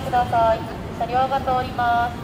ください。車両が通ります。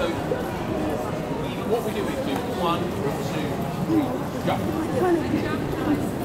So what we do is do one, two, three, go.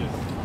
just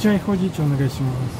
ちゃいほうじ茶お願いします「